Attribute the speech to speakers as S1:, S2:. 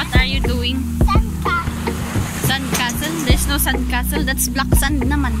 S1: What are you doing?
S2: Sandcastle.
S1: Sandcastle? There's no sandcastle. That's black sand naman.